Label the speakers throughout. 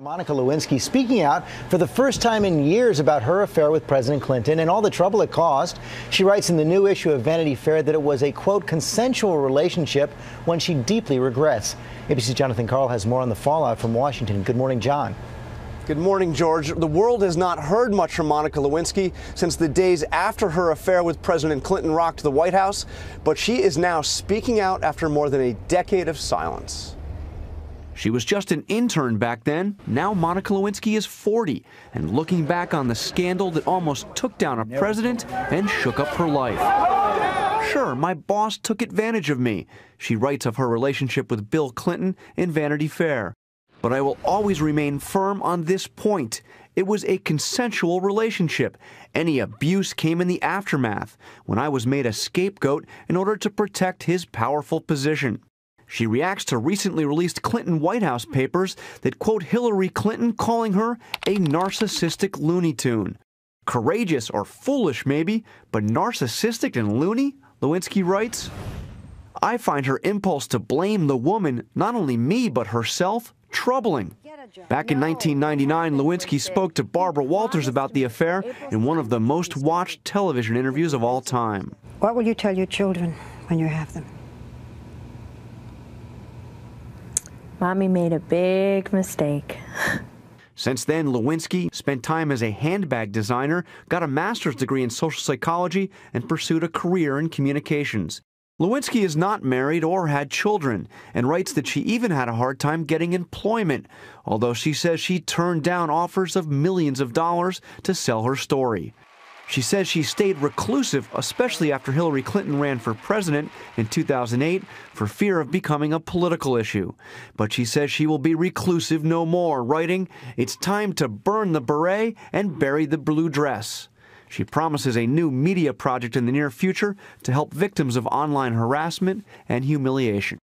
Speaker 1: Monica Lewinsky speaking out for the first time in years about her affair with President Clinton and all the trouble it caused. She writes in the new issue of Vanity Fair that it was a, quote, consensual relationship, one she deeply regrets. ABC's Jonathan Karl has more on the fallout from Washington. Good morning, John.
Speaker 2: Good morning, George. The world has not heard much from Monica Lewinsky since the days after her affair with President Clinton rocked the White House, but she is now speaking out after more than a decade of silence.
Speaker 3: She was just an intern back then. Now Monica Lewinsky is 40 and looking back on the scandal that almost took down a president and shook up her life. Sure, my boss took advantage of me. She writes of her relationship with Bill Clinton in Vanity Fair. But I will always remain firm on this point. It was a consensual relationship. Any abuse came in the aftermath, when I was made a scapegoat in order to protect his powerful position. She reacts to recently released Clinton White House papers that quote Hillary Clinton calling her a narcissistic Looney Tune. Courageous or foolish, maybe, but narcissistic and loony? Lewinsky writes. I find her impulse to blame the woman, not only me, but herself, troubling. Back in 1999, Lewinsky spoke to Barbara Walters about the affair in one of the most watched television interviews of all time.
Speaker 4: What will you tell your children when you have them?
Speaker 5: Mommy made a big mistake.
Speaker 3: Since then, Lewinsky spent time as a handbag designer, got a master's degree in social psychology, and pursued a career in communications. Lewinsky is not married or had children and writes that she even had a hard time getting employment, although she says she turned down offers of millions of dollars to sell her story. She says she stayed reclusive, especially after Hillary Clinton ran for president in 2008 for fear of becoming a political issue. But she says she will be reclusive no more, writing, It's time to burn the beret and bury the blue dress. She promises a new media project in the near future to help victims of online harassment and humiliation.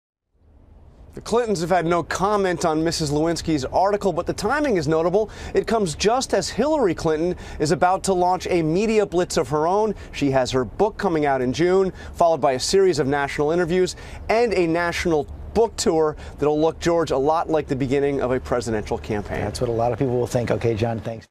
Speaker 2: The Clintons have had no comment on Mrs. Lewinsky's article, but the timing is notable. It comes just as Hillary Clinton is about to launch a media blitz of her own. She has her book coming out in June, followed by a series of national interviews and a national book tour that'll look, George, a lot like the beginning of a presidential campaign.
Speaker 1: That's what a lot of people will think. Okay, John, thanks.